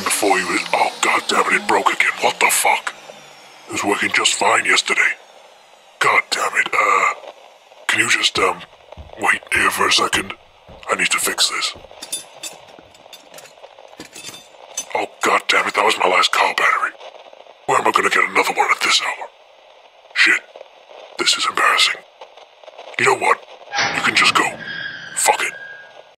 before you was. Oh, god damn it, it broke again. What the fuck? It was working just fine yesterday. God damn it, uh. Can you just, um. Wait here for a second? I need to fix this. Oh, god damn it, that was my last car battery. Where am I gonna get another one at this hour? Shit. This is embarrassing. You know what? You can just go.